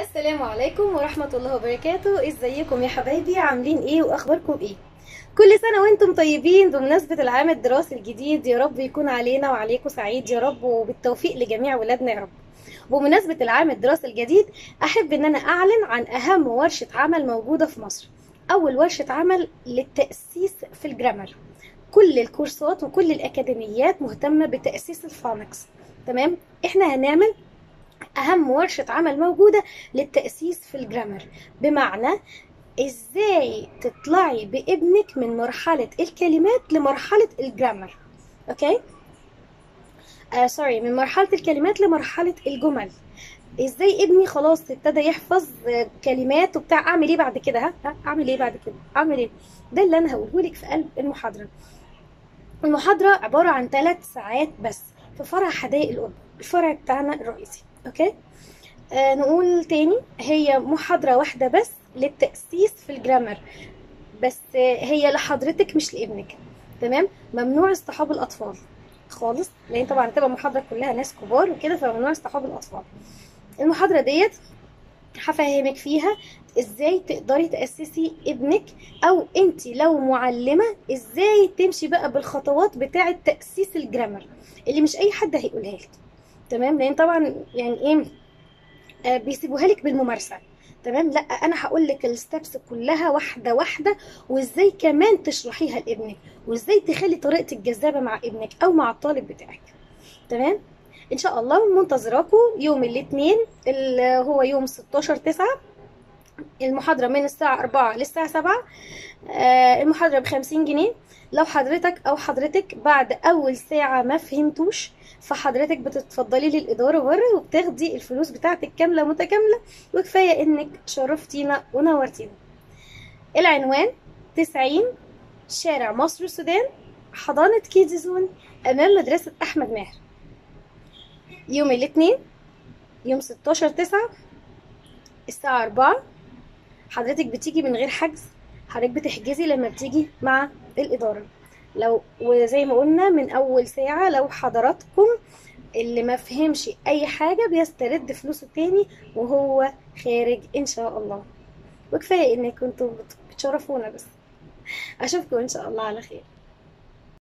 السلام عليكم ورحمة الله وبركاته. إزيكم يا حبايبي؟ عاملين إيه وأخباركم إيه؟ كل سنة وأنتم طيبين بمناسبة العام الدراسي الجديد يا رب يكون علينا وعليكم سعيد يا رب وبالتوفيق لجميع ولادنا يا رب. بمناسبة العام الدراسي الجديد أحب إن أنا أعلن عن أهم ورشة عمل موجودة في مصر. أول ورشة عمل للتأسيس في الجرامر. كل الكورسات وكل الأكاديميات مهتمة بتأسيس الفونكس. تمام؟ إحنا هنعمل أهم ورشة عمل موجودة للتأسيس في ال grammar. بمعنى إزاي تطلعي بابنك من مرحلة الكلمات لمرحلة ال grammar. okay؟ آه sorry من مرحلة الكلمات لمرحلة الجمل. إزاي ابني خلاص ابتدى يحفظ كلمات وبتاع أعمل إيه بعد كده؟ ها؟ أعمل إيه بعد كده؟ أعمل إيه؟ ده اللي أنا هقوله لك في قلب المحاضرة. المحاضرة عبارة عن ثلاث ساعات بس في فرع حدائق القبة الفرع بتاعنا الرئيسي. أوكي؟ آه نقول تاني هي محاضرة واحدة بس للتأسيس في الجرامر. بس هي لحضرتك مش لابنك. تمام؟ ممنوع اصطحاب الأطفال خالص لأن طبعا هتبقى محاضرة كلها ناس كبار وكده فممنوع اصطحاب الأطفال. المحاضرة ديت هفهمك فيها إزاي تقدري تأسسي ابنك أو انت لو معلمة إزاي تمشي بقى بالخطوات بتاعة تأسيس الجرامر اللي مش أي حد هيقولها لك. تمام؟ لأن طبعا يعني إيه آه بيسيبوها لك بالممارسة. تمام؟ لا أنا هقول لك الستبس كلها واحدة واحدة وإزاي كمان تشرحيها لابنك وإزاي تخلي طريقتك جذابه مع ابنك أو مع الطالب بتاعك. تمام؟ إن شاء الله منتظراكم يوم الاثنين اللي هو يوم 16 9 المحاضرة من الساعة 4 للساعة 7 آه، المحاضرة بخمسين جنيه. لو حضرتك أو حضرتك بعد أول ساعة ما فهمتوش فحضرتك بتتفضلي للإدارة بره وبتاخدي الفلوس بتاعتك كاملة متكاملة وكفاية إنك شرفتينا ونورتينا. العنوان 90 شارع مصر السودان حضانة كيدي زون أمام مدرسة أحمد ماهر. يوم الاثنين يوم 16 9 الساعة 4 حضرتك بتيجي من غير حجز حضرتك بتحجزي لما بتيجي مع الإدارة. لو وزي ما قلنا من أول ساعة لو حضراتكم اللي ما فهمش أي حاجة بيسترد فلوسه تاني وهو خارج إن شاء الله. وكفاية إنك كنتوا بت- بتشرفونا بس. أشوفكم إن شاء الله على خير.